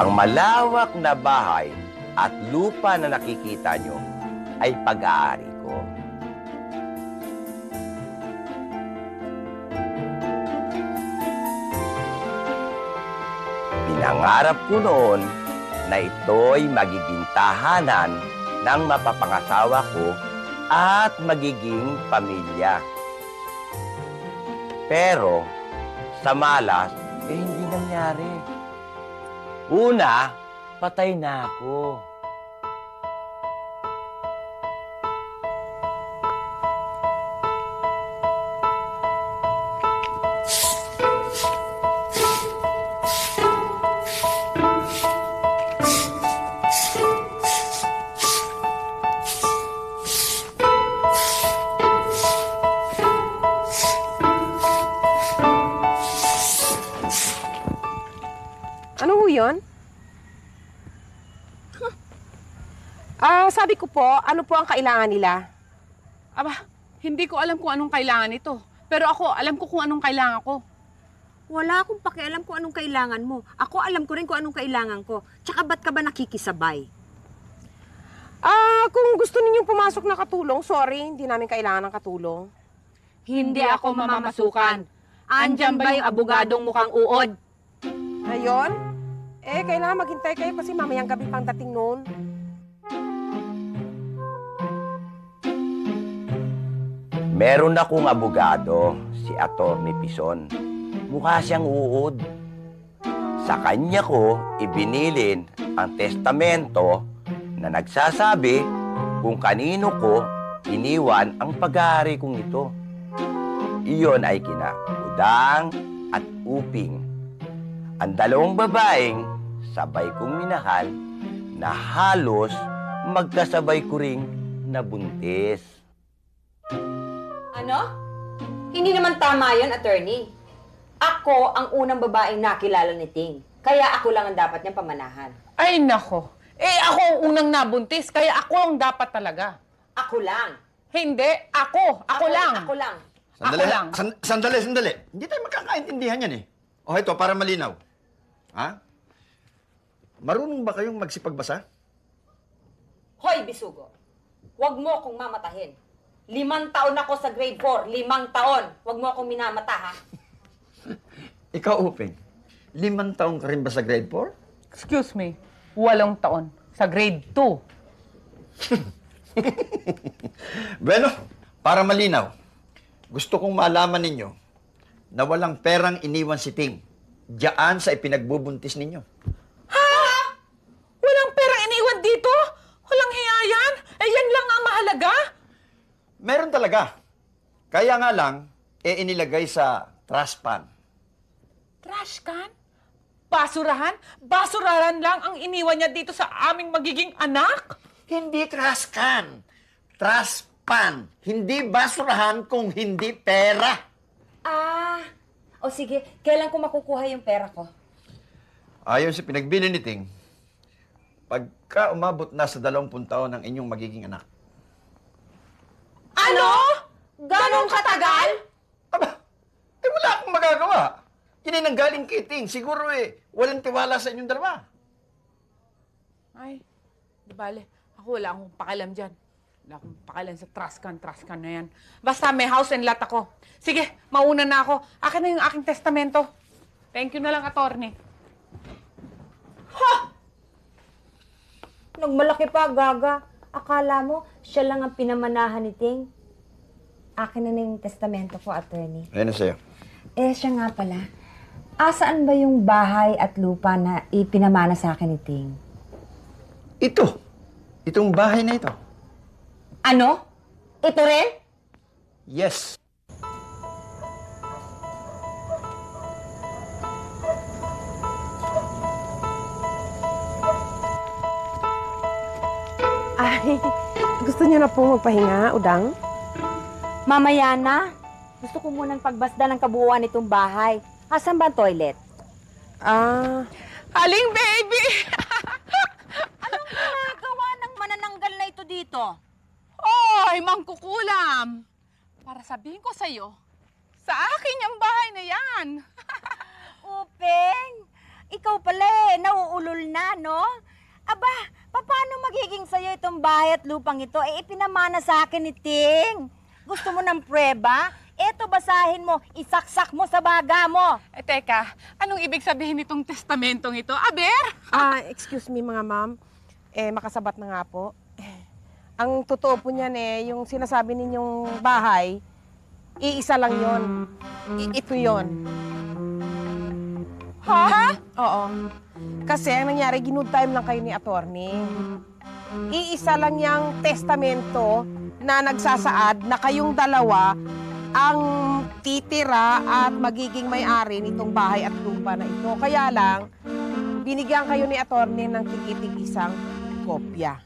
Ang malawak na bahay at lupa na nakikita nyo ay pag-aari ko. Pinangarap ko noon na ito'y magiging tahanan ng mapapangasawa ko at magiging pamilya. Pero, sa malas, eh hindi nangyari. Una, patay na ako. Ano po ang kailangan nila? Aba, hindi ko alam kung anong kailangan ito. Pero ako, alam ko kung anong kailangan ko. Wala akong pakialam kung anong kailangan mo. Ako alam ko rin kung anong kailangan ko. Tsaka ba't ka ba nakikisabay? Ah, kung gusto ninyong pumasok na katulong, sorry, hindi namin kailangan ng katulong. Hindi ako mamamasukan. Andyan ba yung abogadong mukhang uod? Ngayon? Eh, kailangan maghintay kayo kasi mamayang gabi pang dating noon. Meron akong abogado, si Attorney Pison. Mukha siyang uod. Sa kanya ko ibinilin ang testamento na nagsasabi kung kanino ko iniwan ang pag-aari kong ito. Iyon ay kina Udang at Uping. Ang dalawang babaeng sabay kong minahal na halos magkasabay ko ring nabuntis. Ano? Hindi naman tama yon attorney. Ako ang unang babaeng nakilala ni Ting. Kaya ako lang ang dapat niyang pamanahan. Ay, nako. Eh, ako ang unang nabuntis, kaya ako ang dapat talaga. Ako lang. Hindi, ako. Ako, lang. Ako lang. Sandali, Ako lang. san- sandali, sandali. Hindi tayo magkakaintindihan yan eh. O ito, para malinaw. Ha? Marunong ba kayong magsipagbasa? Hoy, Bisugo. Huwag mo akong mamatahin. Limang taon ako sa grade 4. Limang taon. Huwag mo akong minamata, ha? Ikaw, Uping. Limang taong ka rin ba sa grade 4? Excuse me, walong taon. Sa grade 2. Bueno, para malinaw, gusto kong malaman ninyo na walang perang iniwan si Ting diyan sa ipinagbubuntis ninyo. Walang perang iniwan dito? Walang hiya yan? Eh, yan lang ang mahalaga? Meron talaga. Kaya nga lang, e inilagay sa trash pan. Trash can? Basurahan? Basurahan lang ang iniwan niya dito sa aming magiging anak? Hindi trash can. Trash pan. Hindi basurahan kung hindi pera. Ah, o sige, kailan ko makukuha yung pera ko? Ayon sa pinagbili ni Ting, pagka umabot na sa 20 taon ng inyong magiging anak. Ano? Ganon katagal? Aba, eh wala akong magagawa. Yan ay nanggaling kay Ting. Siguro eh, walang tiwala sa inyong dalawa. Ay, di bale. Ako wala akong pakialam dyan. Wala akong pakialam sa traskan, traskan na yan. Basta may house and lot ako. Sige, mauna na ako. Akin na yung aking testamento. Thank you na lang, attorney. Nung malaki pa, Gaga, akala mo siya lang ang pinamanahan ni Ting. Akin na na yung testamento ko, attorney. Ayun na sa'yo. Eh, siya nga pala. Asaan ba yung bahay at lupa na ipinamana sa akin ni Ting? Ito. Itong bahay na ito. Ano? Ito rin? Yes. Gusto niyo na po magpahinga, Udang? Mamaya na. Gusto ko munang pagbasda ng kabuuan nitong bahay. Asan ba ang toilet? Ah, Aling baby! Nagawa ng manananggal na ito dito. Oy, mangkukulam! Para sabihin ko sa'yo, sa akin yung bahay na yan. Upeng! ikaw pala eh, nauulol na, no? Aba, paano magiging sa'yo itong bahay at lupang ito? Eh, ipinamana sa akin ni Ting. Gusto mo ng prueba? Eto, basahin mo, isaksak mo sa baga mo. Eh, teka, anong ibig sabihin nitong testamentong ito? Aber? Ah, excuse me mga ma'am. Eh, makasabat na nga po. Ang totoo po niyan eh, yung sinasabi ninyong bahay, iisa lang yon. I- ito yon. Ha? Oo. Kasi ang nangyari, ginood time lang kayo ni attorney. Iisa lang yung testamento na nagsasaad na kayong dalawa ang titira at magiging may-ari nitong bahay at lupa na ito. Kaya lang, binigyan kayo ni attorney ng tigitig isang kopya.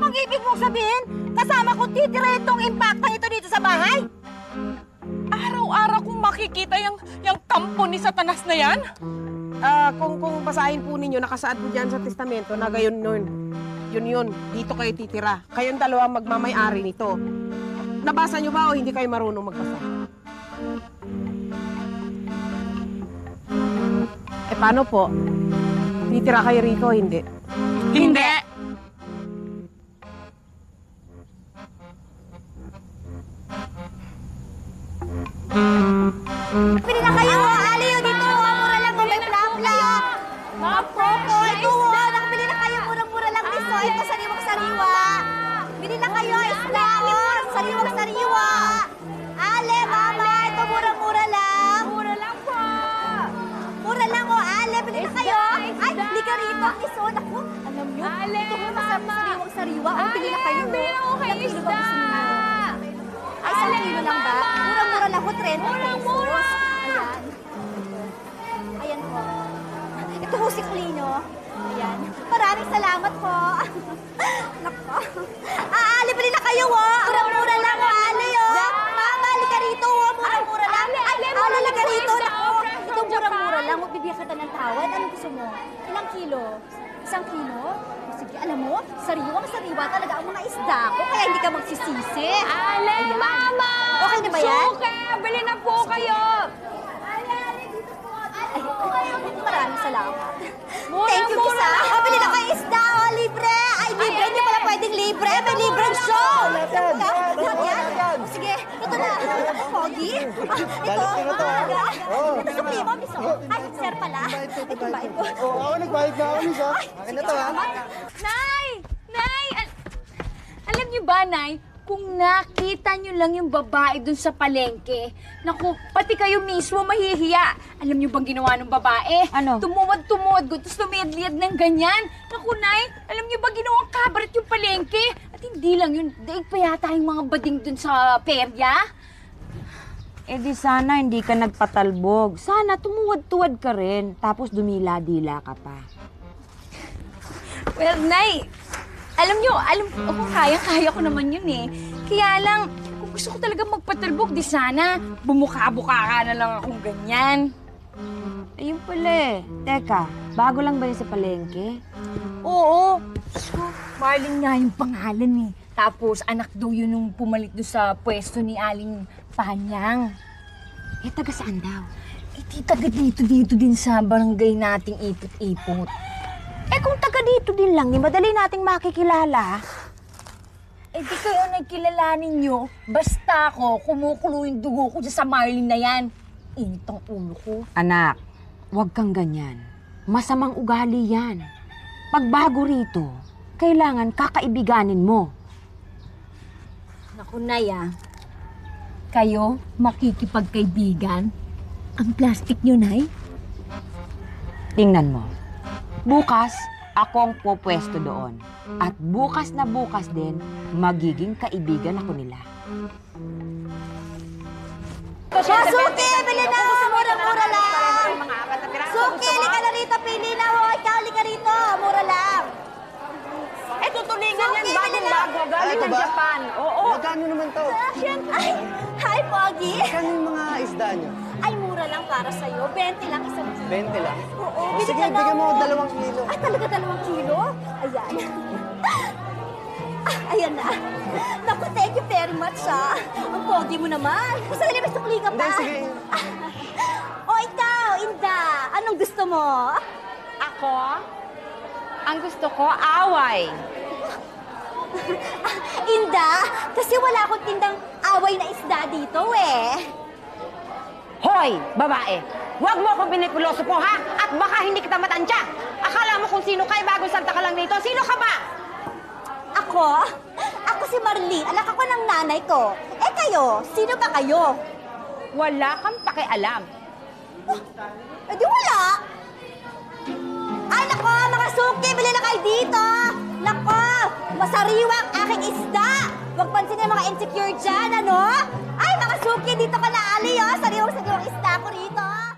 Ang ibig mong sabihin, kasama ko titira itong impactang ito dito sa bahay? Araw-araw kong makikita yung, yung kampo ni Satanas na yan? Ah, kung kung basahin po ninyo, nakasaad po dyan sa testamento na gayon nun. Yun yun, dito kayo titira. Kayong dalawa magmamay-ari nito. Nabasa nyo ba o hindi kayo marunong magbasa? Eh paano po? Titira kayo rito o hindi? Hindi. Pili na kayo, aliyo dito. Mura lang, may pla-pla. Mga popo, ito ho. Nakabili na kayo, murang-mura lang dito. Ito, sariwang-sariwa. Bili na kayo, isla. oh. Sariwang-sariwa. Ale, mama, ito murang-mura lang. Mura lang po. Mura lang, oh. Ale, bili na kayo. Ay, lika rito. Iso, naku. Alam nyo, ito ho, masarap sariwang-sariwa. Ang bili na kayo. Bili na kayo, isda. Ay, isang kilo lang ba? Murang-mura lang po, 30 Murang-mura! Ayan. Ayan po. Ito ho si Clino. Ayan. Maraming salamat po. Nako. Ah, bili na kayo, oh. Murang-mura lang, oh, Ali, oh. Mama, halika rito, oh. Murang-mura lang. Ay, Ali, halika rito. Nako. Ito, murang-mura lang. Magbibigyan kita ng tawad. Anong gusto mo? Ilang kilo? Isang kilo? Mo, sariwa talaga ang mga isda ko, kaya hindi ka magsisisi. Ale, mama! Okay na ba yan? Suke! Bili na po kayo! Ay, maraming salamat. Thank you, Kisa. Oh, bili na kayo isda, oh, libre. Ay, libre. Hindi pala pwedeng libre. May libreng show. Lahat yan. Oh, sige, ito na. Pogi. Ah, ito. Talaga. Ito sa primo, miso. Ay, sir pala. Ito ba ito? Oo, ako nagbayad na ako, Miss. Ay, Akin na to, ha? Nay! Al- alam niyo ba, Nay, kung nakita niyo lang yung babae dun sa palengke, naku, pati kayo mismo mahihiya. Alam niyo bang ginawa ng babae? Ano? Tumuwad-tumuwad, gutos lumiyad-liyad ng ganyan. Naku, Nay, alam niyo ba ginawang kabaret yung palengke? At hindi lang yun, daig pa yata yung mga bading dun sa perya. Eh di sana hindi ka nagpatalbog. Sana tumuwad-tuwad ka rin. Tapos dumila-dila ka pa. Well, Nay, alam nyo, alam ko, oh, kaya-kaya ko naman yun eh. Kaya lang, kung gusto ko talaga magpatalbog, di sana, bumuka-buka ka na lang akong ganyan. Ayun pala eh. Teka, bago lang ba yun sa palengke? Oo. So, Marlin nga yung pangalan eh. Tapos, anak daw yun nung pumalit doon sa pwesto ni Aling Panyang. Eh, taga saan daw? Eh, di taga dito, dito din sa barangay nating ipot-ipot. Eh, kung taga dito din lang, eh, madali nating makikilala. Eh, di kayo nagkilalanin nyo. Basta ako, kumukulo yung dugo ko dyan sa Marlin na yan. Init ang ulo ko. Anak, huwag kang ganyan. Masamang ugali yan. Pagbago rito, kailangan kakaibiganin mo. Naku, Naya. Kayo, makikipagkaibigan? Ang plastic nyo, Nay? Tingnan mo. Bukas, ako ang pupwesto doon. At bukas na bukas din, magiging kaibigan ako nila. Suki, bili na! Mura-mura lang! Suki, lika na rito, pili na ho! Ikaw, lika rito! Mura lang! Eh, tutulingan Suki, bili na! Ah, ito ba? Japan. Oo. Magkano naman to? Ay, hi, Pogi! Magkano yung mga isda nyo? Ay, mura lang para sa'yo. 20 lang isang. 20 lang. Oo, bili Sige, ka bigyan mo dalawang kilo. Ay, talaga dalawang kilo? Ayan. Ah, ayan na. Naku, thank you very much, ha. Ang pogi mo naman. Nila may sukli ka pa? Hindi, sige. o, ikaw, Inda. Anong gusto mo? Ako, ang gusto ko, away. Inda, kasi wala akong tindang away na isda dito eh. Hoy, babae! Huwag mo akong pinipiloso po, ha? At baka hindi kita matansya. Akala mo kung sino kay bagong santa ka lang dito. Sino ka ba? Ako? Ako si Marlene, anak ako ng nanay ko. Eh kayo, sino ba kayo? Wala kang pakialam. Eh di wala. Ay nako, mga suki, bili na kayo dito. Nako, masariwa ang aking isda. Huwag pansin yung mga insecure dyan, ano? Ay, mga suki, dito ka na ali, oh. Sariwang sariwang isda ko rito.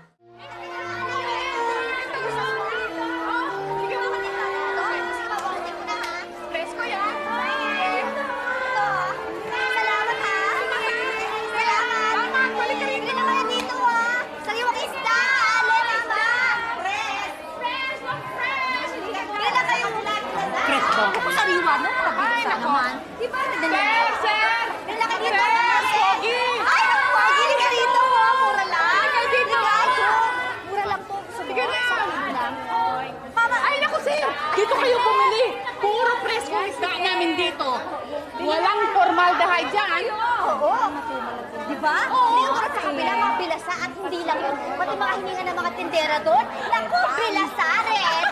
Tindera doon. Naku, bilasa rin.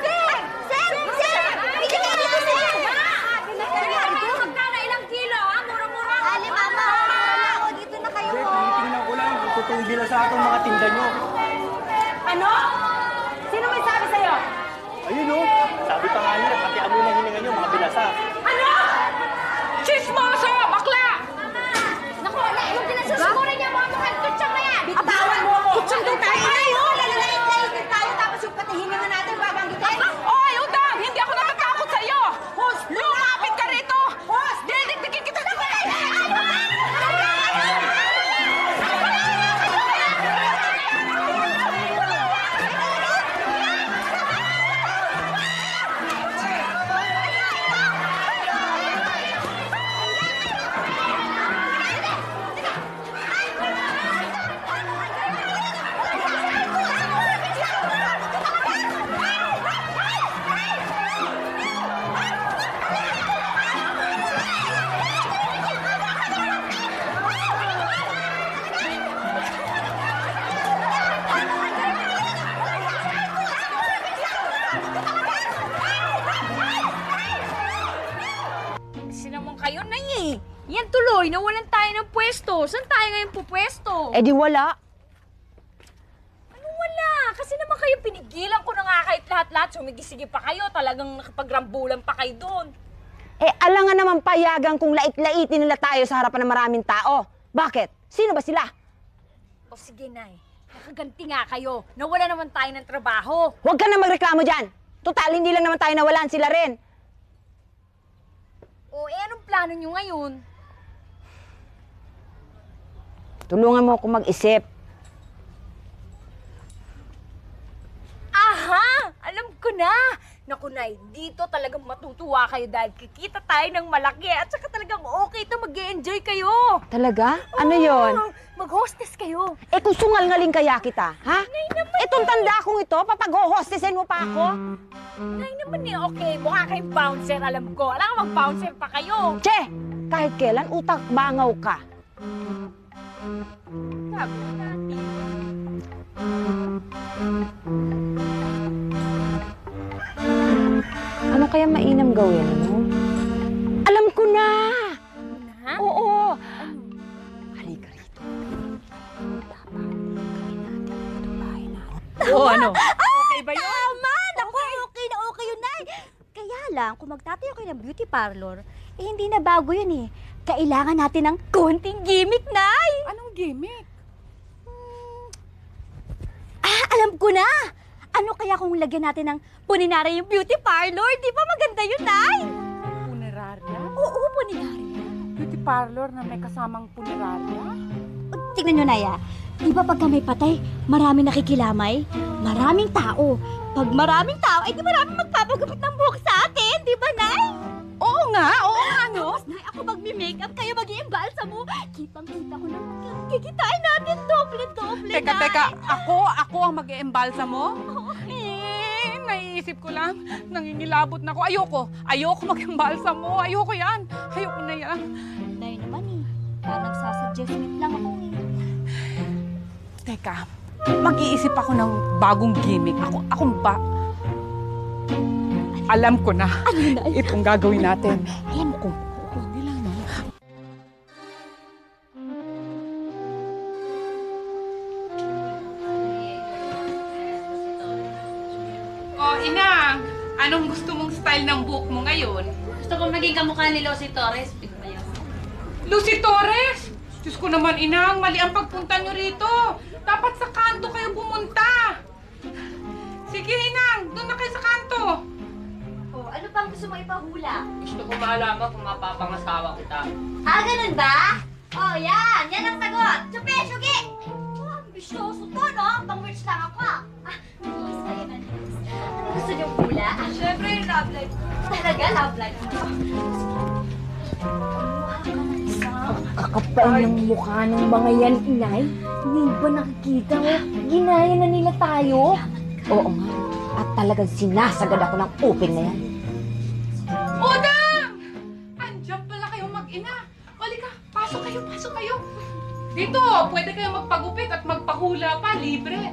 Sir! Sir! Sir! Bili kayo dito, sir! Ali, mama. Mura lang. O, dito na kayo, oh. Tingnan ko lang, totoong bila sa atong mga tinda nyo. Ano? Sino may sabi sa'yo? Ayun o, sabi pa nga nila, pati amoy na hininga nyo, mga bilasa. Ano? Chismoso! Bakla! Naku, wala. Yung pinasusumura niya mga mga tutsang na yan. Bitawan mo ako. Nawalan tayo ng pwesto. Saan tayo ngayon pupwesto? Eh di wala. Ano wala? Kasi naman kayo pinigilan ko na nga kahit lahat-lahat. Sumigisigi pa kayo. Talagang nakapagrambulan pa kayo doon. Eh alangan naman payagan kung lait-laitin nila tayo sa harapan ng maraming tao. Bakit? Sino ba sila? O sige, Nay. Nakaganti nga kayo. Nawala naman tayo ng trabaho. Huwag ka na magreklamo dyan. Total, hindi lang naman tayo nawalan, sila rin. O eh, anong plano nyo ngayon? Tulungan mo ako mag-isip. Aha! Alam ko na! Naku, Nay, dito talagang matutuwa kayo dahil kikita tayo ng malaki at saka talagang okay to mag enjoy kayo. Talaga? Ano yon? Oo, Mag-hostess kayo. Eh kung sungal-ngaling kaya kita, ha? Itong tanda kong ito, papag-hostessin mo pa ako? Nay naman eh, okay. Mukha kayong bouncer, alam ko. Alam ko, mag-bouncer pa kayo. Che! Kahit kailan utak bangaw ka. Sabi natin. Ano kaya mainam gawin, ano? Alam ko na! Ha? Oo! Halika rito. Dapat gawin natin ito bahay natin. O ano? Okay ba yun? Tama! Naku, okay na okay yun, Nay. Kaya lang, kung magtatayo kayo ng beauty parlor, eh hindi na bago yun eh. Kailangan natin ng konting gimmick, Nay! Gimmick? Ah, alam ko na! Ano kaya kung lagyan natin ng puninara yung beauty parlor? Di ba maganda yun, Nay? Punerarya? Oo, puninara. Beauty parlor na may kasamang punerarya? Tingnan nyo, Naya. Di ba pagka may patay, maraming nakikilamay? Maraming tao. Pag maraming tao, ay di maraming magpapagupit ng buhok sa atin. Di ba, Nay? Oo nga, oo nga, no? Tapos, Nay, ako magmi-makeup, kayo mag iimbalsa mo. Kitang-kita ko na kikitain natin. Doble, doble, Teka, Nay. teka, ako, ako ang mag-eembalsa mo? Eh, naiisip ko lang. Nangingilabot na ako. Ayoko. Ayoko maging balsam mo. Ayoko yan. Ayoko na yan. Nay naman eh. Parang nagsasuggestment lang ako eh. Teka, mag-iisip ako ng bagong gimmick. Ako, akong ba... Alam ko na. Itong gagawin natin. Alam ko. Hindi lang, no? Oh, Inang, anong gusto mong style ng book mo ngayon? Gusto kong maging kamukha ni Lucy Torres. Lucy Torres! Diyos ko naman, Inang, mali ang pagpunta nyo rito. Dapat sa kanto kayo pumunta. Sige, Inang, doon na kayo sa kanto. Ano pang gusto mo ipahula? Gusto ko malaman kung mapapangasawa kita. Ah, ganun ba? Oh, yan! Yan ang sagot! Chupi, sugi! Oh, ambisyoso to, no? Pang-merch lang ako, ah. Ah, nag-iis kayo na Ano gusto niyo hula? Ah, syempre yung love life. Talaga, love life. Kakapal ng mukha ng mga yan, inay. Hindi ba nakikita mo? Ginaya na nila tayo. Oo nga. At talagang sinasagad ako ng open na yan. Dito, pwede kayo magpagupit at magpahula pa, libre.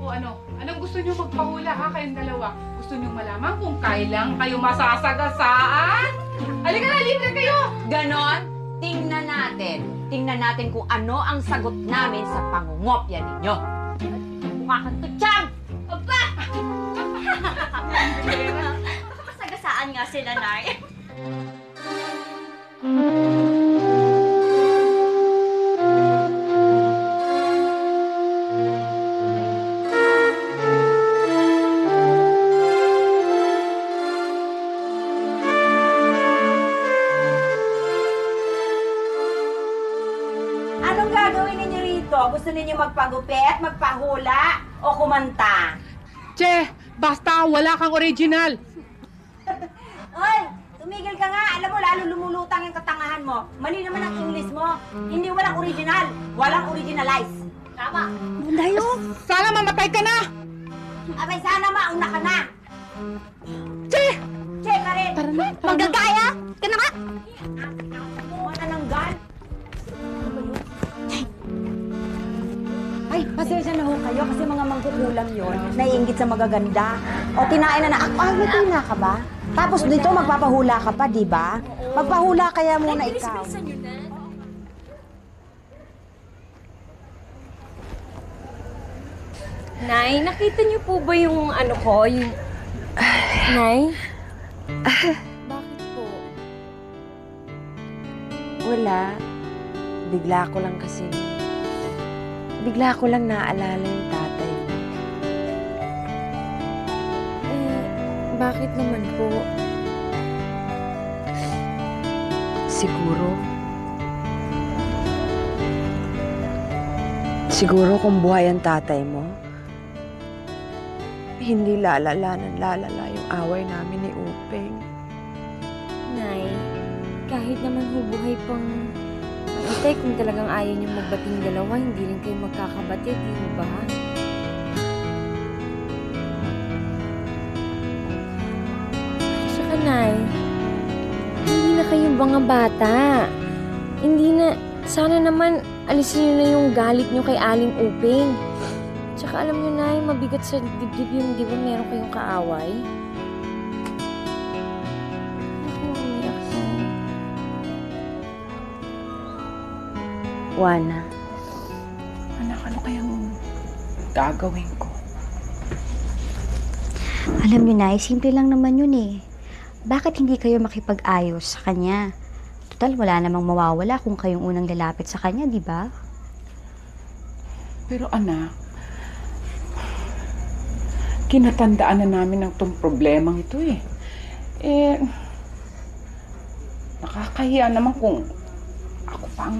O ano, anong gusto nyo magpahula ha, kayong dalawa? Gusto nyo malaman kung kailan kayo masasagasaan? Halika na, libre kayo! Ganon? Tingnan natin. Tingnan natin kung ano ang sagot namin sa pangungopya ninyo. Mukha kang tutsang! Aba! Nakakasagasaan nga sila, Nay. magpagupit, magpahula, o kumanta? Che, basta wala kang original. Oy, tumigil ka nga. Alam mo, lalo lumulutang yung katangahan mo. Mali naman ang English mo. Hindi walang original. Walang originalize. Tama. Sana mamatay ka na! Abay, sana mauna ka na. Che! Che ka rin. Magagaya! Ka na nga! Pasensya na ho kayo kasi mga mangkukulam yon. Naiingit sa magaganda. O tinain na na. Ako, ay, may tina ka ba? Tapos dito magpapahula ka pa, di ba? Magpahula kaya muna ikaw. Nay, nakita niyo po ba yung ano ko? Yung... Nay? Bakit po? Wala. Bigla ko lang kasi. Bigla ko lang naaalala yung tatay ko. Eh, bakit naman po? Siguro. Siguro kung buhay ang tatay mo, hindi lalala ng lalala yung away namin ni Upeng. Nay, kahit naman hubuhay pang Itay, kung talagang ayaw niyo magbating dalawa, hindi rin kayo magkakabatid, di ba? Saka, Nay, hindi na kayong mga bata. Hindi na, sana naman alisin niyo na yung galit niyo kay Aling Uping. Tsaka alam niyo, Nay, mabigat sa dibdib yung di ba meron kayong kaaway? Juana, Anak, ano kayang gagawin ko? Alam niyo, Nay, simple lang naman yun eh. Bakit hindi kayo makipag-ayos sa kanya? Total, wala namang mawawala kung kayong unang lalapit sa kanya, di ba? Pero anak, kinatandaan na namin ang tong problemang ito eh. Eh, nakakahiya naman kung ako pang...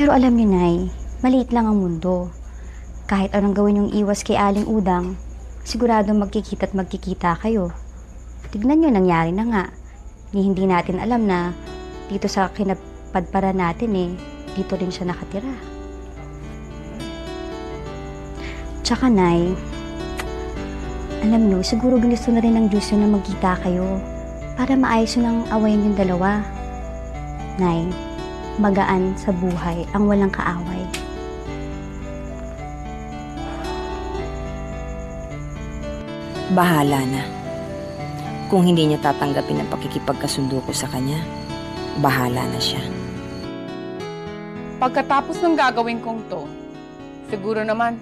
Pero alam niyo, Nay, maliit lang ang mundo. Kahit anong gawin yung iwas kay Aling Udang, sigurado magkikita at magkikita kayo. Tignan niyo, nangyari na nga. Ni hindi natin alam na dito sa kinapadpara natin eh, dito rin siya nakatira. Tsaka, Nay, Alam niyo, siguro gusto na rin ng Diyos na magkita kayo para maayos ang awayan yung dalawa. Nay, magaan sa buhay ang walang kaaway. Bahala na. Kung hindi niya tatanggapin ang pakikipagkasundo ko sa kanya, bahala na siya. Pagkatapos ng gagawin kong to, siguro naman,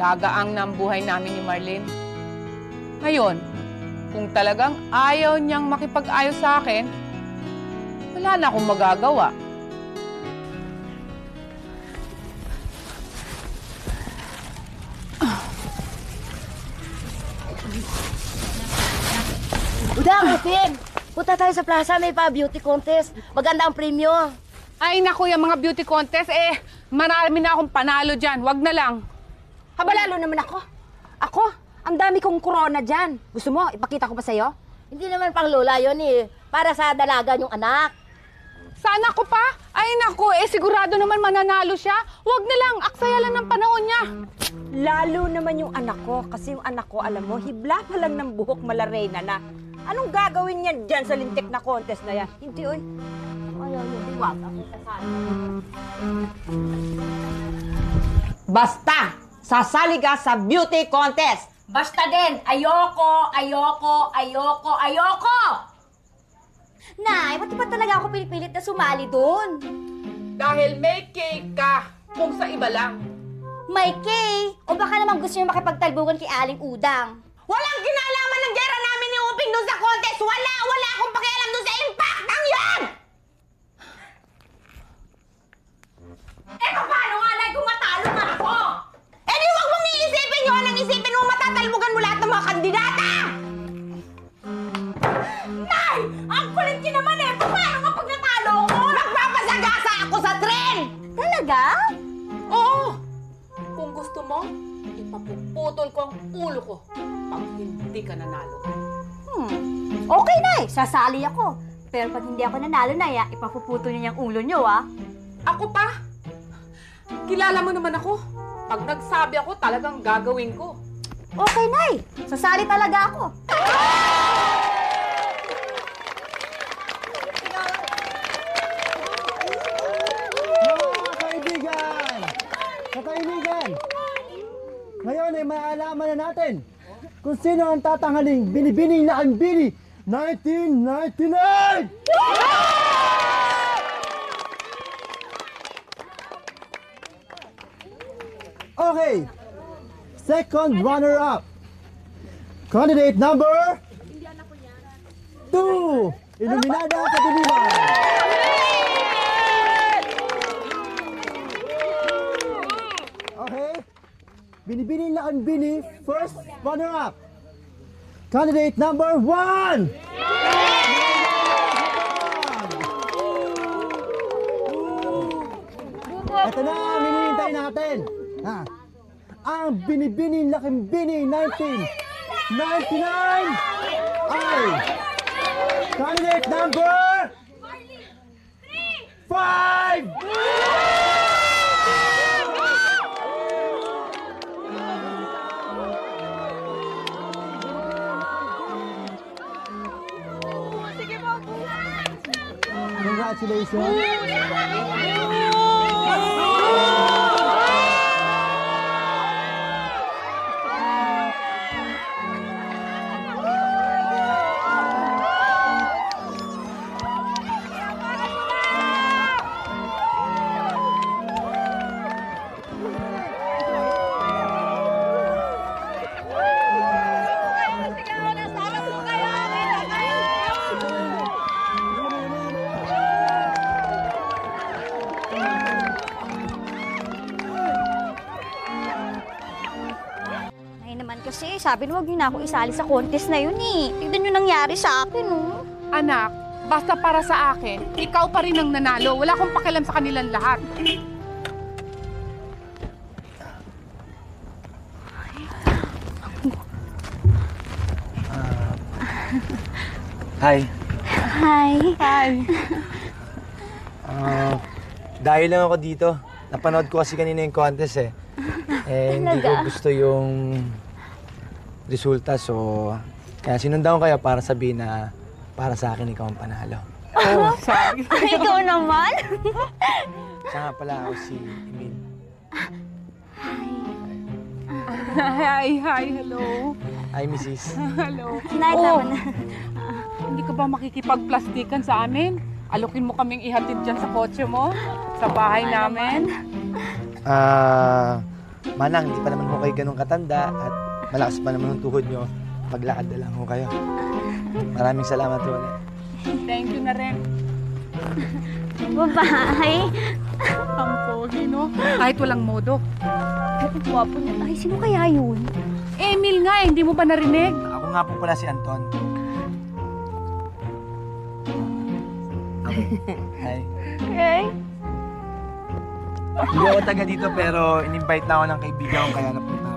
gagaang na ang buhay namin ni Marlene. Ngayon, kung talagang ayaw niyang makipag-ayos sa akin, wala na akong magagawa. Pin! Punta tayo sa plaza, may pa beauty contest. Maganda ang premyo. Ay naku, yung mga beauty contest, eh, marami na akong panalo dyan. Wag na lang. Habalalo naman ako. Ako, ang dami kong corona dyan. Gusto mo, ipakita ko ba sa'yo? Hindi naman pang lola yon eh. Para sa dalaga yung anak. Sana ko pa? Ay naku, eh sigurado naman mananalo siya. Wag na lang, aksaya lang ng panahon niya. Lalo naman yung anak ko. Kasi yung anak ko, alam mo, hibla pa lang ng buhok malarena na. Anong gagawin niya dyan sa lintik na contest na yan? Hindi, oy. Ayaw niya, diwag ako kasali. Basta, sasali ka sa beauty contest. Basta din, ayoko, ayoko, ayoko, ayoko! Nay, pati pa talaga ako pinipilit na sumali doon. Dahil may cake ka, kung sa iba lang. May kay, o baka naman gusto niyo makipagtalbugan kay Aling Udang. Walang kinalaman ng gera doon sa contest. Wala, wala akong pakialam doon sa impact ng yan! Eh, paano nga, Nay, kung matalo nga ako? Eh di wag mong iisipin yun ang isipin mo matatalbugan mo lahat ng mga kandidata! Nay! Ang kulit niyo naman eh! Paano nga pag natalo ako? Magpapasagasa ako sa tren! Talaga? Oo! Kung gusto mo, ipapuputol ko ang ulo ko pag hindi ka nanalo. Hmm. Okay, Nay. Sasali ako. Pero pag hindi ako nanalo, Nay, ah, ipapuputol niya yung ulo niyo, ah. Ako pa? Kilala mo naman ako. Pag nagsabi ako, talagang gagawin ko. Okay, Nay. Sasali talaga ako. Mga kaibigan! Kakaibigan! Ngayon ay maalaman na natin kung sino ang tatanghaling binibining na ang bini 1999! Okay, second runner-up. Candidate number two, Iluminada Kadiliman. Okay? Binibini na ang bini, first runner-up. Candidate number one! Ito na ang hinihintay natin. Ha? Ang binibini laking bini 1999 ay candidate number five! Congratulations! Nay sabi na huwag niyo na ako isali sa contest na yun eh. Tignan niyo nangyari sa akin, oh. Anak, basta para sa akin, ikaw pa rin ang nanalo. Wala akong pakialam sa kanilang lahat. Hi. Hi. Hi. Ah, dahil lang ako dito. Napanood ko kasi kanina yung contest eh. Eh, hindi ko gusto yung resulta. So, kaya sinundan ko kayo para sabihin na para sa akin ikaw ang panalo. Ikaw naman. Siya nga pala ako si Emil. Hi, hi, hello. Hi, Mrs. Hello. Nay, Oh. tama na. Hindi ka ba makikipagplastikan sa amin? Alokin mo kaming ihatid dyan sa kotse mo, sa bahay namin. Ah, manang, hindi pa naman ho kayo ganun katanda at malakas pa naman ang tuhod nyo. Maglakad na lang ho kayo. Maraming salamat ho ulit. Thank you na rin. Bye-bye. Ang pogi, no? Kahit walang modo. Ang gwapo niya. Ay, sino kaya yun? Emil nga, eh, hindi mo ba narinig? Ako nga po pala si Anton. Ako. Hi. Okay. Hindi ako taga dito pero in-invite na ako ng kaibigan ko kaya napunta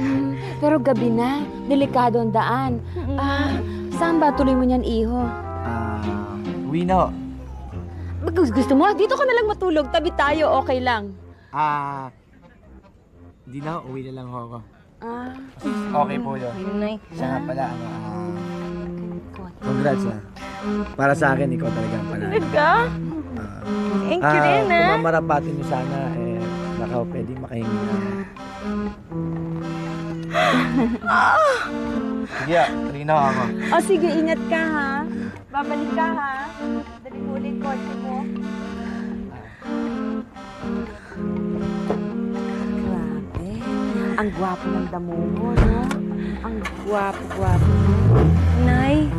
to. Pero gabi na, delikado ang daan. Ah, saan ba tuloy mo niyan, iho? Ah, uwi na ho. Gusto, gusto mo? Dito ka na lang matulog. Tabi tayo, okay lang. Ah, hindi na ho. Uwi na lang ho ako. Ah, Okay po yun. Nay. Siya nga pala, ano, ah, congrats ah. Para sa akin, ikaw talaga ang panalo. Talaga? Thank you Ah, rin, kung ah. mamarapatin mo sana, eh, baka ho pwede makahingi na. Sige ah, tuloy na ako. oh, sige, ingat ka, ha? Babalik ka, ha? Dali mo ulit kotse mo. Grabe. Ang gwapo ng damo mo, no? Ang gwapo-gwapo mo. Nay,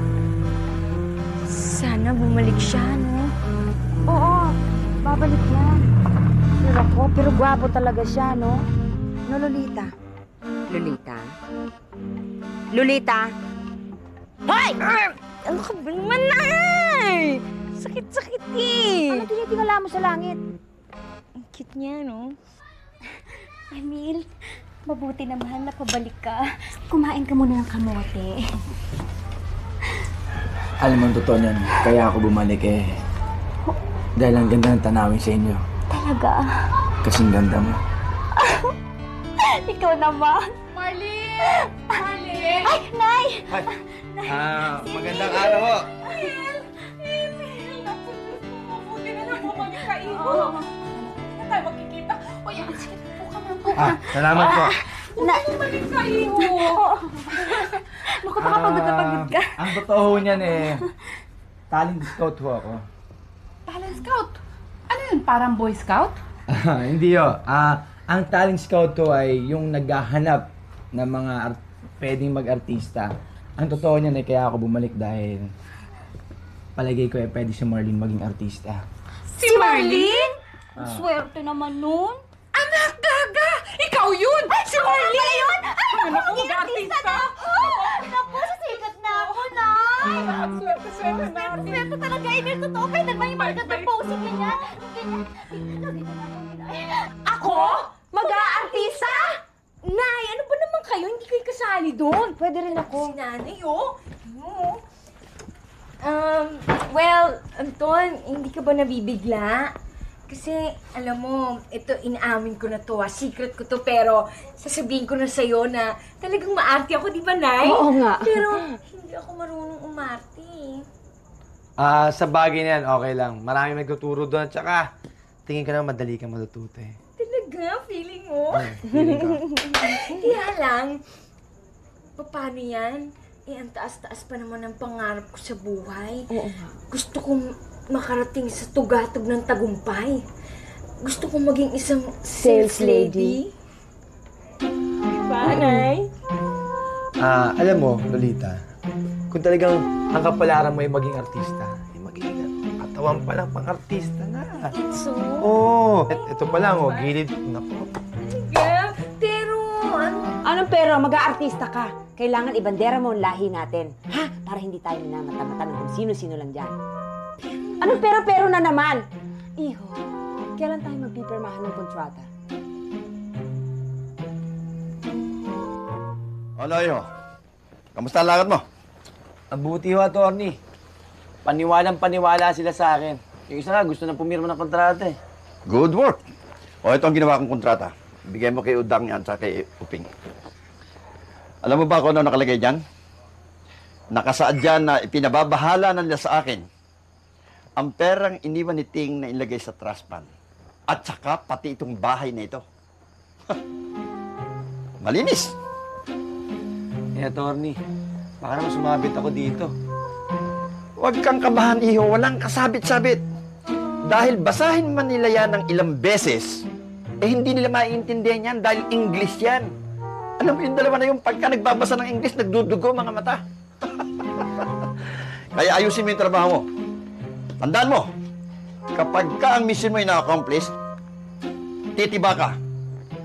sana bumalik siya, no? Oo, babalik yan. Pero ako, pero gwapo talaga siya, no? No, Lolita? Lolita? Lolita? Hoy! Ano ka ba naman, Nay? Sakit-sakit eh. Ano tinitingala mo sa langit? Ang cute niya, no? Emil, mabuti naman na pabalik ka. Kumain ka muna ng kamote. Alam mo, ang totoo niyan, kaya ako bumalik eh. Dahil ang ganda ng tanawin sa inyo. Talaga. Kasing ganda mo. Ikaw naman. Marlene! Marlene! Ay, Nay! Ah, magandang araw ho. Emil! Ko, mabuti na lang bumalik ka, iho. Hindi na tayo magkikita. O yan, sige, po ka na po. Ah, salamat po. Na, Bumalik ka, iho. naku, baka pagod na pagod ka. Ah, ang totoo ho niyan eh, talent scout ho ako. Talent scout. Ano yun, parang boy scout? Ah, Hindi ho. Ah, ang talent scout ho ay yung naghahanap ng mga art- pwedeng mag-artista. Ang totoo niyan eh, kaya ako bumalik dahil palagay ko eh, pwede si Marlene maging artista. Si Marlene? Ah. Swerte naman nun. Anak, gaga! Ikaw yun! Si Marlene! yun! Ay, Ano ko, maging artista na ako! Naku, sasikat na ako, Nay! Swerte, swerte na. Swerte talaga, Emil. Totoo, pwede ba yung mga gandang pose ganyan? Ganyan. Ako? Mag-aartista? Nay, ano ba naman kayo? Hindi kayo kasali doon. Pwede rin ako. Si nanay, oh. Ano? Um, well, Anton, hindi ka ba nabibigla? Kasi, alam mo, ito, inaamin ko na to, ah. Secret ko to, pero sasabihin ko na sa'yo na talagang maarte ako, di ba, Nay? Oo nga. Pero, hindi ako marunong umarte. Ah, sa bagay na yan, okay lang. Marami magtuturo doon. Tsaka, tingin ko na madali kang matututo eh. Feeling mo? Ay, feeling ko. Kaya lang, paano yan? Eh, ang taas-taas pa naman ang pangarap ko sa buhay. Oo nga. Gusto kong makarating sa tugatog ng tagumpay. Gusto kong maging isang Sales sales lady. Diba, Nay? Ah, alam mo, Lolita, kung talagang ang kapalaran mo ay maging artista, katawan pa lang pang artista na. So, Oo. Oh, ito pa lang, oh, gilid. Naku. yeah, pero ano? Anong pero? Mag-aartista ka. Kailangan ibandera mo ang lahi natin. Ha? Para hindi tayo minamata-mata ng kung sino-sino lang dyan. Anong pero-pero na naman? Iho, kailan tayo magpipirmahan ng kontrata? Ano yun? Kamusta ang lakad mo? Mabuti ho, attorney. Paniwalang paniwala sila sa akin. Yung isa nga, gusto na pumirma ng kontrata eh. Good work. O ito ang ginawa kong kontrata. Bigay mo kay Udang yan sa kay Uping. Alam mo ba kung ano nakalagay dyan? Nakasaad dyan na ipinababahala na nila sa akin ang perang iniwan ni Ting na ilagay sa trust fund. At saka pati itong bahay na ito. Malinis. Eh, attorney, baka naman sumabit ako dito. Huwag kang kabahan, iho. Walang kasabit-sabit. Dahil basahin man nila yan ng ilang beses, eh hindi nila maiintindihan yan dahil English yan. Alam mo yung dalawa na yung pagka nagbabasa ng English, nagdudugo mga mata. Kaya ayusin mo yung trabaho mo. Tandaan mo, kapag ka ang mission mo ay na-accomplish, titiba ka.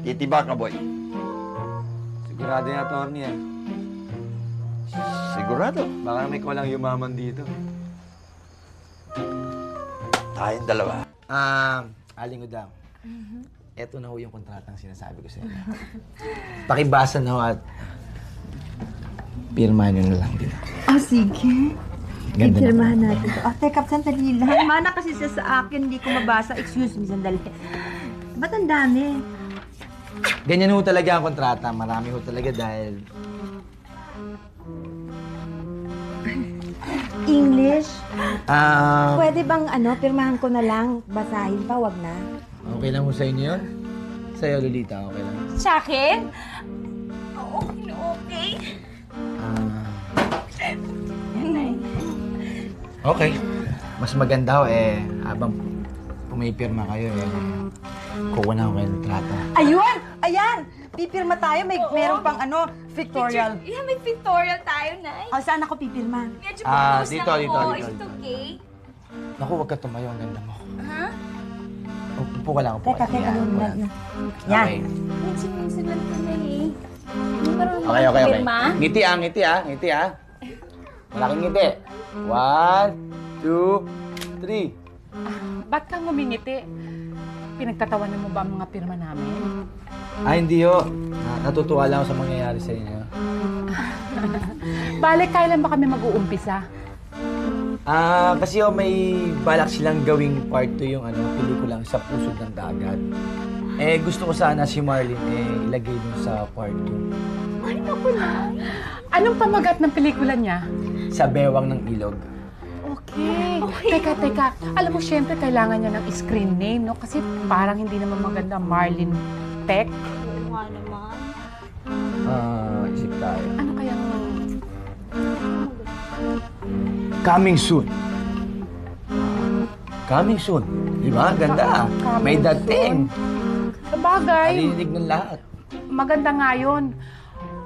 Titiba ka, boy. Sigurado yung attorney ah. Sigurado. Baka may kulang yumaman dito. Tayong dalawa. Ah, Aling Udang. Eto na ho yung kontratang sinasabi ko sa inyo. Pakibasa na ho at pirma nyo na lang din. Ah, sige. Ganda na. Ipirmahan natin to. Ah, teka, sandali lang. Mana kasi siya sa akin, hindi ko mabasa. Excuse me, sandali. Ba't ang dami? Ganyan ho talaga ang kontrata. Marami ho talaga dahil English? Ah, Pwede bang ano, pirmahan ko na lang? Basahin pa, wag na. okay lang ho sa inyo yun? Sa'yo, Lolita, okay lang. Sa akin? Okay okay. Ah, okay. Mas maganda ho eh, habang pumipirma kayo eh, kuha na kayo ng kontrata. Ayun! Ayan! Pipirma tayo. May meron pang ano, pictorial. Yeah, may pictorial tayo, Nay. O, saan ako pipirma? Medyo Ah, pupus dito, lang dito, ako. dito, Is it dito. okay? Naku, huwag ka tumayo, ang ganda mo. Ha? Upo ka lang, upo Teka, ka teka. Yan, lang. Yan. Okay. Minsan-minsan lang ito na eh. Okay, okay, okay. pirma? Ngiti ah, ngiti ah, ngiti ah. Malaking ngiti. One, two, three. Ba't ka ngumingiti? Pinagtatawanan mo ba ang mga pirma namin? Ah, hindi ho. Na- Natutuwa lang ako sa mangyayari sa inyo. Bale, kailan ba kami mag-uumpisa? Ah, kasi ho, may balak silang gawing part 2 yung ano, pelikulang sa pusod ng dagat. Eh, gusto ko sana si Marlene eh, ilagay dun sa part 2. Ay, naku na. Anong pamagat ng pelikula niya? Sa bewang ng ilog. Okay. Teka, teka. Alam mo, syempre, kailangan niya ng screen name, no? Kasi parang hindi naman maganda Marlene Peck. Oo nga naman. Ah, isip tayo. Ano kayang... Coming soon. Coming soon. Di ba? Ganda. Coming May dating. Sabagay, Narinig ng lahat. maganda nga yun.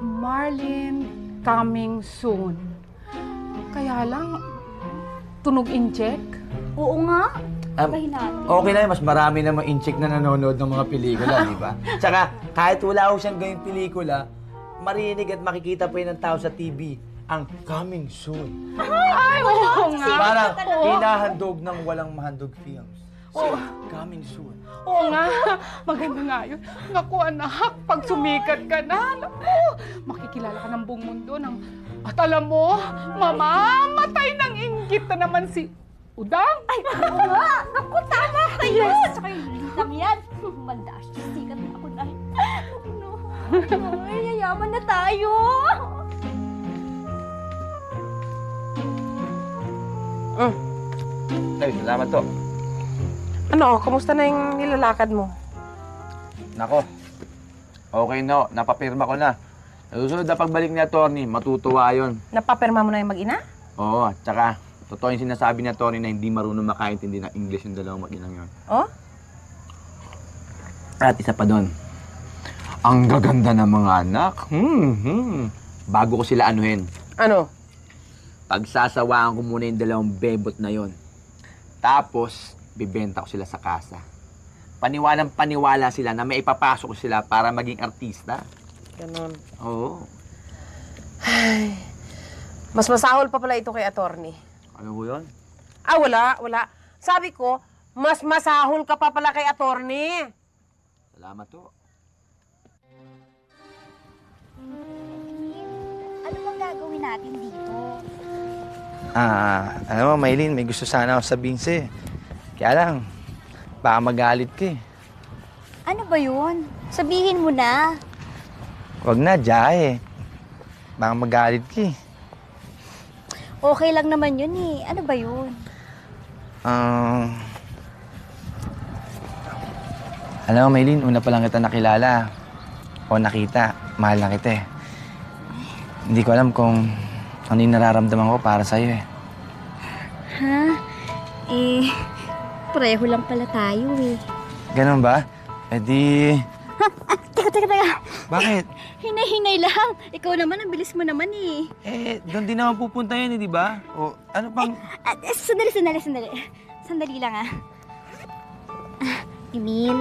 Marlene coming soon. Kaya lang, tunog in check. Oo nga. Um, natin. okay lang, mas marami namang incheck na nanonood ng mga pelikula, di ba? Tsaka, kahit wala ko siyang gawing pelikula, marinig at makikita pa yun ng tao sa TV ang coming soon. Ay, oo nga. Parang hinahandog ng walang mahandog films. So, coming soon. Oo nga. Maganda nga yun. Naku, anak, pag sumikat ka na, naku, makikilala ka ng buong mundo ng... At alam mo, mamamatay ng inggit na naman si Udang. Ay, Oo nga. Naku, tama kayo. Tsaka yung lintang yan. Mandash. Sikat na ako na. No. Ay, yayaman na tayo. Ay, salamat to. Ano, kumusta na yung nilalakad mo? Nako, okay na. Napapirma ko na. Susunod na pagbalik ni attorney, matutuwa yon. Napapirma mo na yung mag-ina? Oo, tsaka, totoo yung sinasabi ni attorney na hindi marunong makaintindi ng English yung dalawang mag-inang yun. Oh? At isa pa doon, ang gaganda ng mga anak. Hmm, hmm. Bago ko sila anuhin, Ano? pagsasawaan ko muna yung dalawang bebot na yon. Tapos, bibenta ko sila sa kasa. Paniwalang paniwala sila na may ipapasok ko sila para maging artista. Ganon. Oo. Mas masahol pa pala ito kay attorney. Ano ko yun? Ah, wala, wala. Sabi ko, mas masahol ka pa pala kay attorney. Salamat to. Ano bang gagawin natin dito? Ah, alam mo, Maylin, may gusto sana ako sabihin sa'yo. eh. Kaya lang, baka magalit ka eh. Ano ba yun? Sabihin mo na. Huwag na, Jai. Baka magalit ka eh. Okay lang naman yun eh. Ano ba yun? Um, alam mo, Maylin, una pa lang kita nakilala. O nakita. Mahal na kita eh. Hindi ko alam kung ano yung nararamdaman ko para sa'yo eh. Ha? Eh, pareho lang pala tayo eh. Ganun ba? Eh di... Teka, teka, teka. Bakit? Hinay-hinay lang. Ikaw naman, ang bilis mo naman eh. Eh, doon din naman pupunta yun eh, di ba? O ano pang... Ah, eh, sandali, sandali, sandali. Sandali lang ah. Ah, Emil,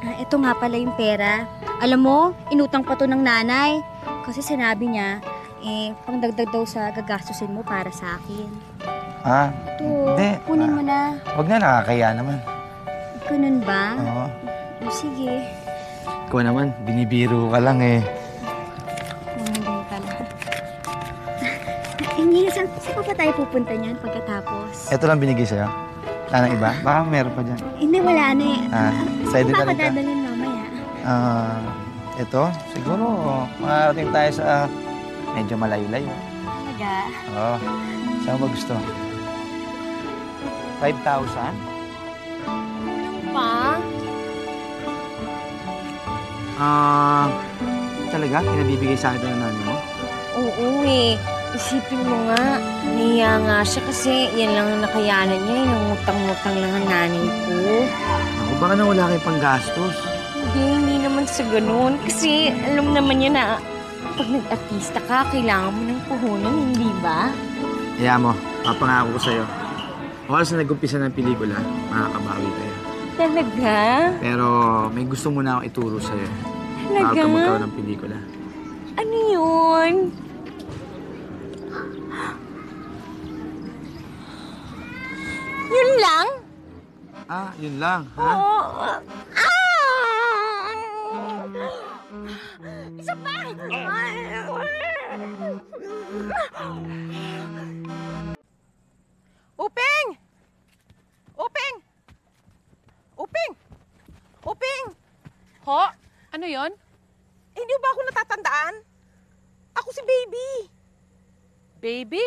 ah, ito nga pala yung pera. Alam mo, inutang pa to ng nanay. Kasi sinabi niya, eh, pangdagdag daw sa gagastusin mo para sa akin. Ah, Ito, Hindi. kunin mo na. wag na, nakakaya naman. Ganun ba? Oo. O, sige. Ikaw naman, binibiro ka lang eh. Oh, hindi pala. Emil, saan, saan pa ba tayo pupunta niyan pagkatapos? Ito lang binigay sa'yo. Wala nang iba? Baka meron pa dyan. Hindi, wala na eh. Ah, excited Saan pa rin ka? dadalhin mamaya? Ah, ito, siguro, makarating tayo sa ah, medyo malayo-layo. Talaga? Oo. Saan mo ba gusto? 5,000? Pa? Ah, talaga? Pinabibigay sa akin ito ng nanay mo? Oo eh. Isipin mo nga, nahiya nga siya kasi yan lang ang nakayanan niya. Inangutang-ngutang lang ang nanay ko. Ako, baka na wala kayong panggastos. Hindi, hindi naman sa ganun. Kasi alam naman niya na pag nag-artista ka, kailangan mo ng puhunan, hindi ba? Kaya mo, papangako ko sa'yo. Oras na nag-umpisa ng pelikula, makakabawi tayo. Talaga? Pero may gusto muna akong ituro sa'yo. Talaga? Bago ka magkaroon ng pelikula. Ano yun? Yun lang? Ah, yun lang, ha? Oo. Ah! Isa pa! Uping! Uping! Uping! Uping! Ho? Ano yon? Hindi ba ako natatandaan? Ako si Baby. Baby?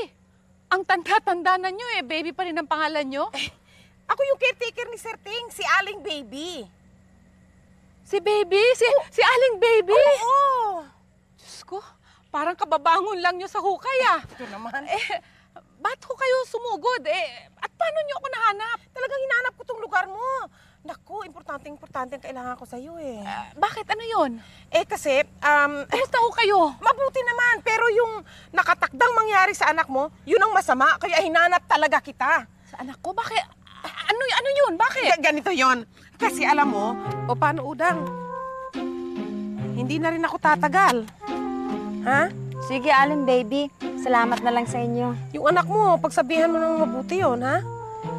Ang tanda-tanda na nyo eh. Baby pa rin ang pangalan nyo. Ako yung caretaker ni Sir Ting, si Aling Baby. Si Baby? Si, si Aling Baby? Oo! Diyos ko, parang kababangon lang nyo sa hukay ah. Ito naman. Eh, ba't ho kayo sumugod? Eh, at paano nyo ako nahanap? Talagang hinanap ko tong lugar mo. Naku, importante-importante ang kailangan ko sa'yo eh. Bakit? Ano yon? Eh kasi, um, Kumusta ho kayo? mabuti naman. Pero yung nakatakdang mangyari sa anak mo, yun ang masama. Kaya hinanap talaga kita. Sa anak ko? Bakit? Ano, ano yun? Bakit? Ga- ganito yon. Kasi alam mo, o paano udang? Hindi na rin ako tatagal. Ha? Sige, Alin, baby. Salamat na lang sa inyo. Yung anak mo, pagsabihan mo ng mabuti yon, ha?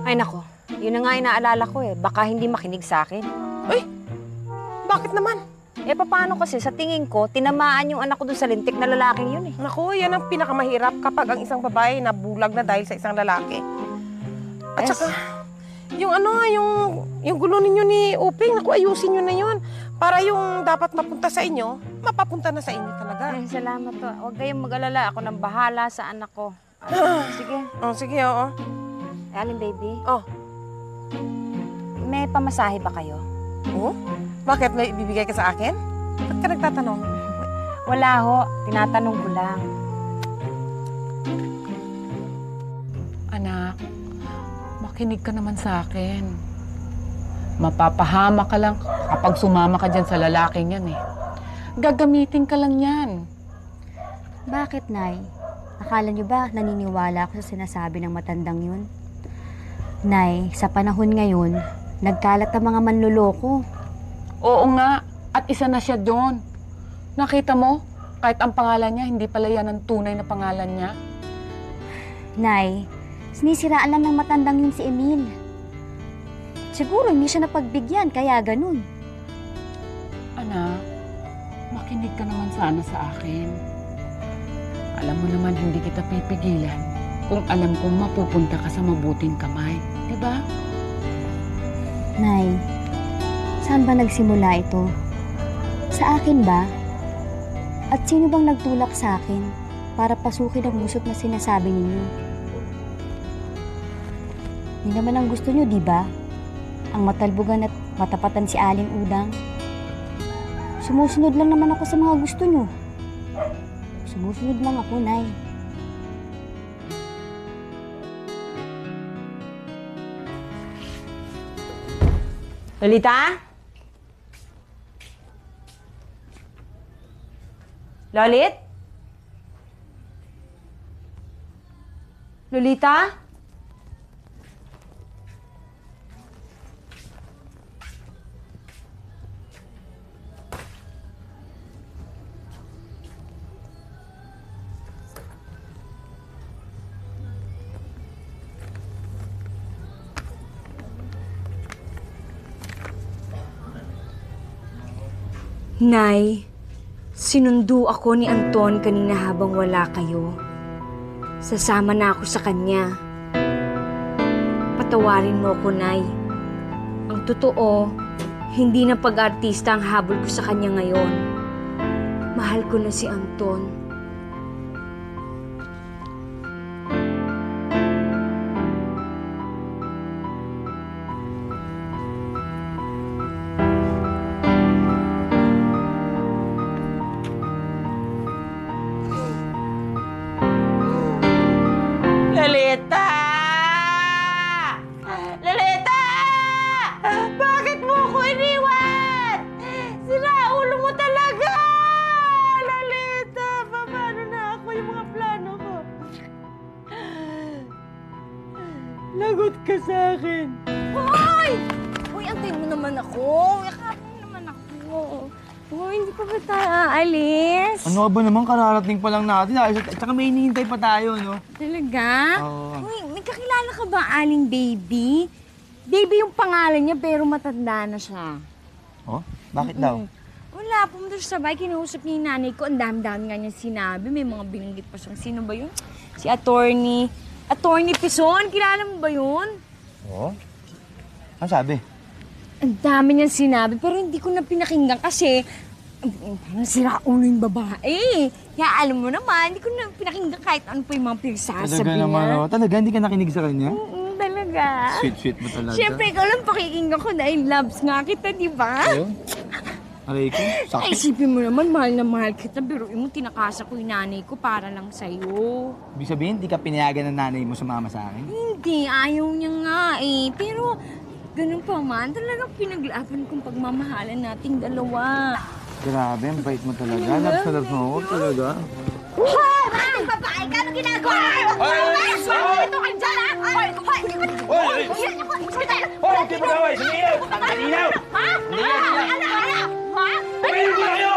Ay, nako. Yun na nga inaalala ko eh. Baka hindi makinig sa akin. Bakit naman? Eh, paano kasi sa tingin ko, tinamaan yung anak ko dun sa lintik na lalaking yun eh. Naku, yan ang pinakamahirap kapag ang isang babae nabulag na dahil sa isang lalaki. At Yes. saka, yung ano, yung, yung gulo ninyo ni Uping, naku, ayusin nyo na yun. Para yung dapat mapunta sa inyo, mapapunta na sa inyo talaga. Ay, salamat to. Huwag kayong mag-alala. Ako nang bahala sa anak ko. Ay, sige. Oh, sige, oo. Eh, Alin, baby. Oh. May pamasahe ba kayo? Oh? Bakit? May ibibigay ka sa akin? Ba't ka nagtatanong? Wala ho. Tinatanong ko lang. Anak, makinig ka naman sa akin. Mapapahama ka lang kapag sumama ka dyan sa lalaking yan eh. Gagamitin ka lang yan. Bakit, Nay? Akala niyo ba naniniwala ako sa sinasabi ng matandang yun? Nay, sa panahon ngayon, nagkalat ang mga manluloko. Oo nga, at isa na siya doon. Nakita mo, kahit ang pangalan niya, hindi pala yan ang tunay na pangalan niya. Nay, sinisiraan lang ng matandang yun si Emil. Siguro hindi siya napagbigyan, kaya ganun. Anak, makinig ka naman sana sa akin. Alam mo naman, hindi kita pipigilan kung alam kong mapupunta ka sa mabuting kamay. Di ba? Nay, saan ba nagsimula ito? Sa akin ba? At sino bang nagtulak sa akin? para pasukin ang musot na sinasabi ninyo. Yun naman ang gusto nyo, di ba? Ang matalbugan at matapatan si Aling Udang. Sumusunod lang naman ako sa mga gusto nyo. Sumusunod lang ako, Nay. Lolita? Lolit? Lolita? Nay, sinundo ako ni Anton kanina habang wala kayo. Sasama na ako sa kanya. Patawarin mo ako, Nay. Ang totoo, hindi na pag-artista ang habol ko sa kanya ngayon. Mahal ko na si Anton. Naman, kararating pa lang natin. At saka may hinihintay pa tayo, no? Talaga? Oo. Hoy, may kakilala ka ba aling baby? Baby yung pangalan niya pero matanda na siya. Oh? Bakit daw? Wala, pumunta siya sa bahay, kinausap niya yung nanay ko. Ang dami-dami nga niya sinabi. May mga binanggit pa siyang sino ba yun? Si attorney. Attorney Pison, kilala mo ba yun? Oo. Ano sabi? Ang dami niyang sinabi, pero hindi ko na pinakinggan kasi parang sira ulo yung babae. Kaya alam mo naman, hindi ko na pinakinggan kahit ano pa yung mga pinagsasabi Talaga niya. naman, oh. Talaga, hindi ka nakinig sa kanya? Mm, talaga. Sweet-sweet mo talaga. Siyempre, ikaw lang pakikinggan ko dahil loves nga kita, di ba? Ayun. Aray ko, Ay, sakit. isipin mo naman, mahal na mahal kita, pero mo tinakasa ko yung nanay ko para lang sa'yo. Ibig sabihin, hindi ka pinayagan ng nanay mo sumama sa akin? Hindi, ayaw niya nga eh. Pero, ganun pa man, talagang pinaglaban kong pagmamahalan nating dalawa. Grabe, ang bait mo talaga. Loves na loves mo ako talaga. Hoy! Maraming babae ka! Ano ginagawa mo? Hoy! Hoy! Ito ka dyan, ha? Hoy! Hoy! Hoy! Hoy! Hoy! Huwag kayo mag-away! Sumilaw! Ang kalinaw! Ha? Ano? Ano? Ano? Ha? Tumigil na kayo!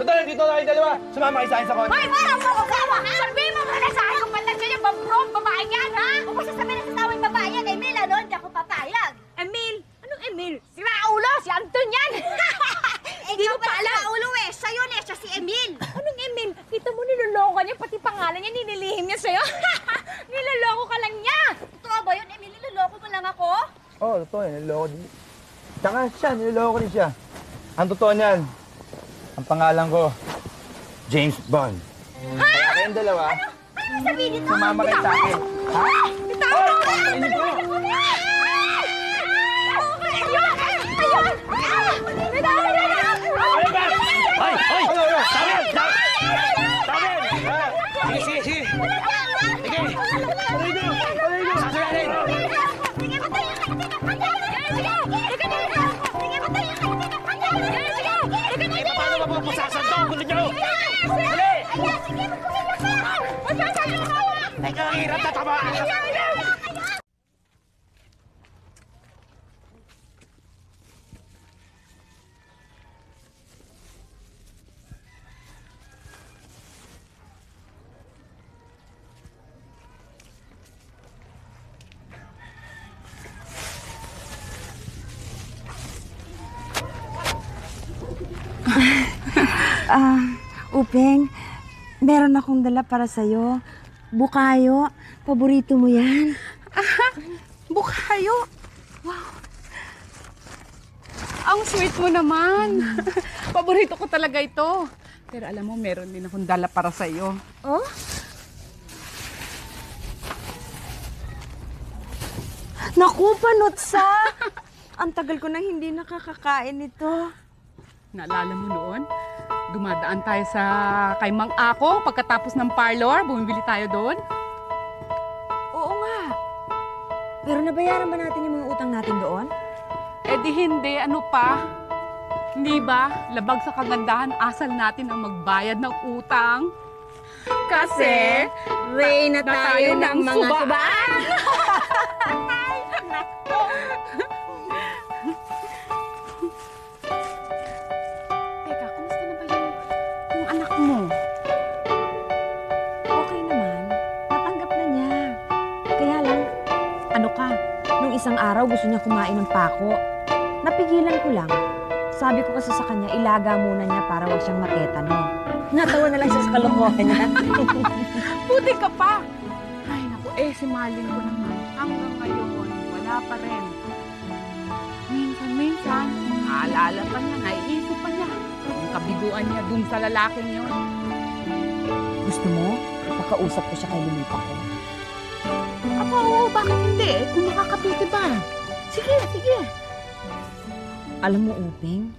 Total, dito na kayo dalawa. Sumama kayo sa akin sa kotse. Hoy! Wala mo ko gawa! Sabihin mo muna sa akin kung ba't nandiyan yung babrong babae yan, ha? Huwag mo sasabihin na sa babae yan, Emil, ano? Hindi ako papayag. Emil! Anong Emil? Sira ulo! Si Anton yan! Hindi mo pa alam. ulo eh. Siya yun eh. Siya si Emil. Anong Emil? Kita mo niloloko niya, pati pangalan niya, ninilihim niya sa'yo. niloloko ka lang niya! Totoo ba yun, Emil? Niloloko mo lang ako? Oo, oh, totoo yan. Niloloko din. Tsaka siya, niloloko din siya. Ang totoo niyan, ang pangalan ko, James Bond. Kaya kayong dalawa, Ano sabihin nito? sumama kayo sa akin. Ha? Bitaw mo! Pakainin ko. Ayun! Ayun! Bitaw mo na lang! Hoy! Hoy! Hoy! Ano, ano? Tama yan! Tama yan! Sige, sige, sige. Sige. Sasalarin. Eh, paano mapupusasan to? Gulo nyo! Dali! Teka, ang hirap na tama! Ah, Upeng, meron akong dala para sa'yo. Bukayo, paborito mo yan. Bukayo! Wow! Ang sweet mo naman! Paborito ko talaga ito. Pero alam mo, meron din akong dala para sa'yo. Oh? Naku, panutsa! Ang tagal ko nang hindi nakakakain nito. Naalala mo noon? Dumadaan tayo sa kay Mang Ako pagkatapos ng parlor. Bumibili tayo doon. Oo nga. Pero nabayaran ba natin yung mga utang natin doon? Eh di hindi, ano pa? Hindi ba? Labag sa kagandahan, asal natin ang magbayad ng utang. Kasi, Ray na na tayo ng mga subaan. subaan. isang araw gusto niya kumain ng pako. Napigilan ko lang. Sabi ko kasi sa kanya, ilaga muna niya para wag siyang matetano. Natawa na lang siya sa kalokohan niya. Buti ka pa! Ay, naku, eh, si Malin ko naman. Hanggang ngayon, wala pa rin. Minsan-minsan, naalala pa niya, naiisip pa niya. Yung kabiguan niya dun sa lalaking yun. Gusto mo? Makausap ko siya kay Lolita ko. Oo, bakit hindi? Eh, Kung makakapiti ba? Sige, sige. Alam mo, Uping,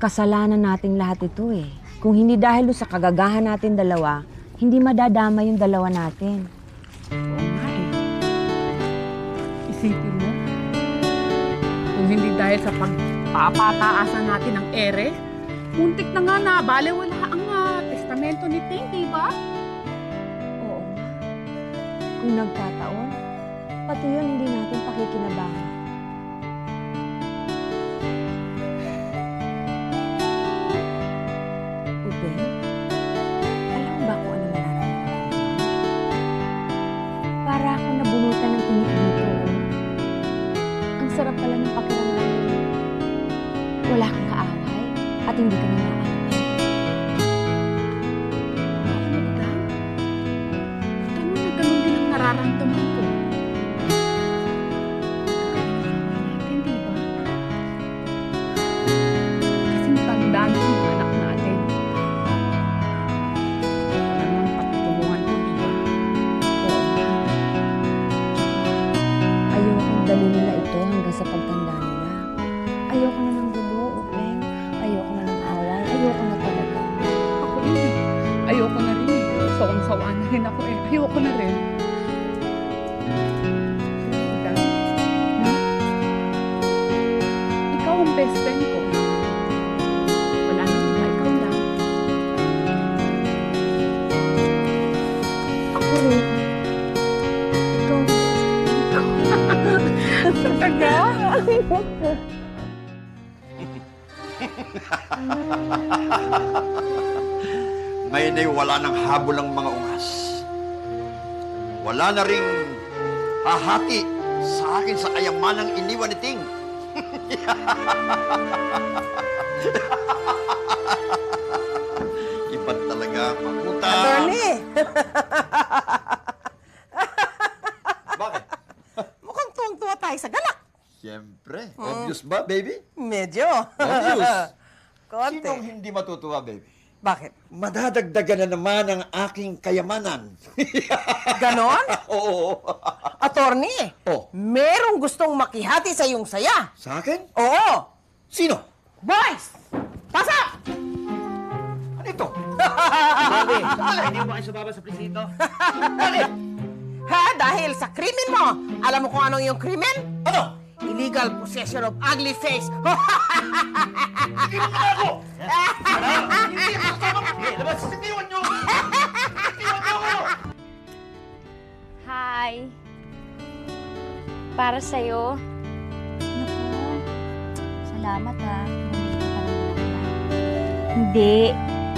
kasalanan nating lahat ito eh. Kung hindi dahil sa kagagahan natin dalawa, hindi madadama yung dalawa natin. Oo nga eh. Isipin mo, kung hindi dahil sa pagpapataasan natin ng ere, muntik na nga na, bale wala ang ah, testamento ni Ting, Kung nagkataon, pati yun hindi natin pakikinabangan. Ngayon ay wala ng habol ang mga ungas. Wala na ring hahati sa akin sa kayamanang iniwan ni Ting. Iba talaga makuta. Attorney, Bakit? mukhang tuwang-tuwa tayo sa galak. Siyempre. Obvious ba, baby? Konti. Sinong hindi matutuwa, baby? Bakit? Madadagdagan na naman ang aking kayamanan. Ganon? Oo. Attorney, Oh, merong gustong makihati sa iyong saya. sa akin? Oo! Sino? Boys! Pasok! Ano ito? Hindi mo kayo sumama sa presinto? Ha? Dahil sa krimen mo. Alam mo kung anong yung krimen? Ano? Illegal possession of ugly face. Eh, labas! Sitiwan niyo! Sitiwan niyo ako! Hi. Para sa'yo. Naku, salamat ha. Bumili ka ng. Hindi.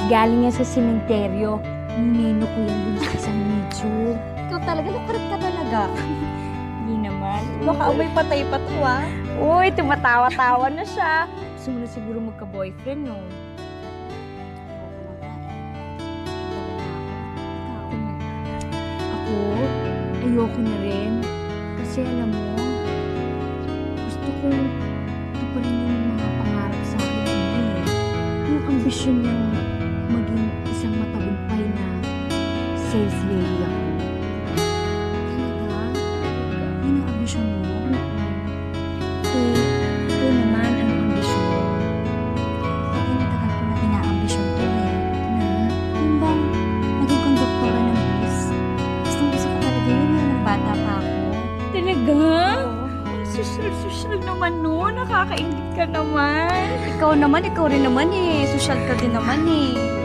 Galing yan sa sementeryo. Nino ko yan dun sa isang nicho. Ikaw talaga, nakulit ka talaga. naman. Baka amoy patay pa to, ah. Uy, tumatawa-tawa na siya. Gusto mo na siguro magka-boyfriend, no? Ako, ayoko na rin. Kasi alam mo, gusto kong tuparin yung mga pangarap sa akin eh. Yung ambisyon niyang maging isang matagumpay na sales lady ako. Rin naman eh. Social ka din naman eh.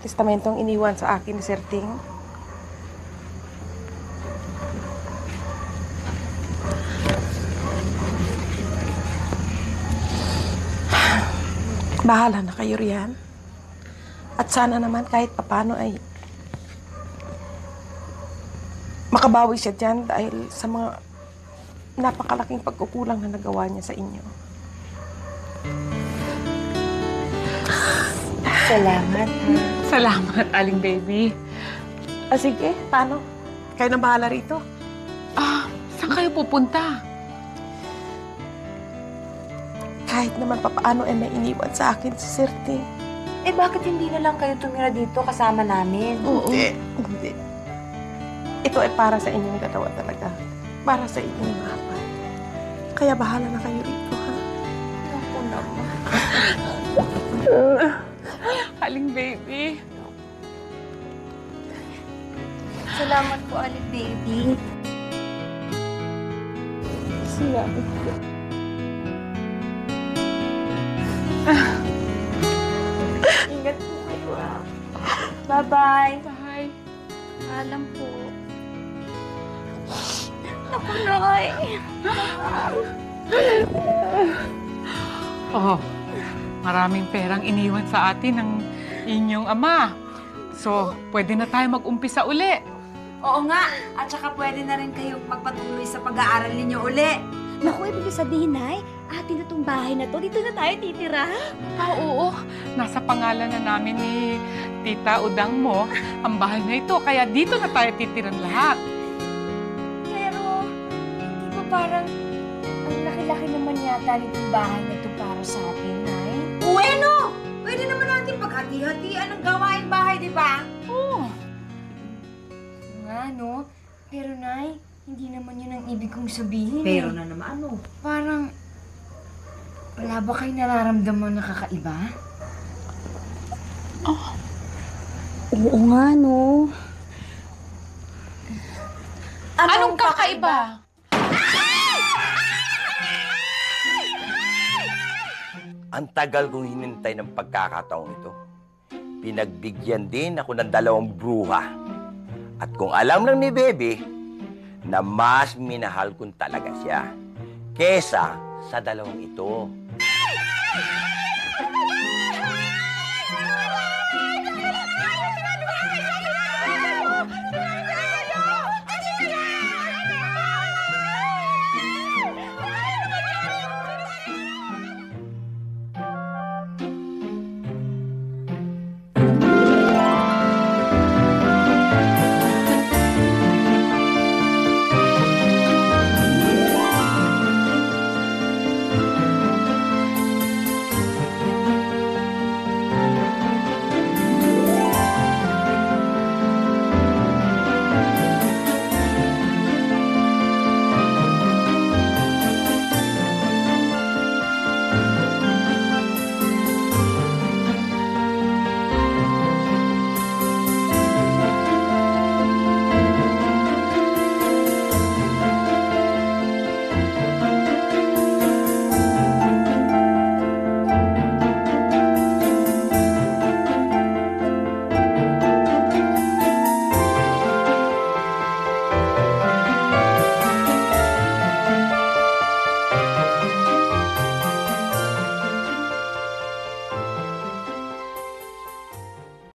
Testamentong iniwan sa akin ni Sir Ting. Bahala na kayo riyan. At sana naman kahit papano ay makabawi siya dyan dahil sa mga napakalaking pagkukulang na nagawa niya sa inyo. Salamat. Salamat, Aling Baby. Ah, sige. Paano? Kayo na bahala rito. Ah, saan kayo pupunta? Kahit naman papaano ay may iniwan sa akin si Sir Ting. Eh bakit hindi na lang kayo tumira dito kasama namin? Hindi. Hindi. Ito ay para sa inyong dalawa talaga. Para sa inyong apat. Kaya bahala na kayo rito, ha? Ako naman. Aling Baby. Salamat po, Ali Baby. Salamat po. Ingat po kayo ah. Bye-bye. Bye. Alam po. Naku, Nay. Oh, maraming perang iniwan sa atin ng inyong ama. So, pwede na tayo mag-umpisa uli. Oo nga. At saka pwede na rin kayo magpatuloy sa pag-aaral ninyo uli. Naku, ibig sabihin, Nay, atin na tong bahay na to. Dito na tayo titira. Ah, oo. Nasa pangalan na namin ni Tita Udang mo ang bahay na ito. Kaya dito na tayo titiran lahat. Pero, di ba parang ang laki-laki naman yata nitong bahay na ito para sa atin, Nay? Bueno! Pwede naman natin paghati-hatian ng gawain bahay, di ba? Oo. Nga, no? Pero, Nay, hindi naman yun ang ibig kong sabihin. Pero eh. na naman ano? Parang, wala ba kayo nararamdaman na kakaiba? Oo nga, no? Anong kakaiba? Ang tagal kong hinintay ng pagkakataong ito. Pinagbigyan din ako ng dalawang bruha. At kung alam lang ni Bebe, na mas minahal ko talaga siya kesa sa dalawang ito.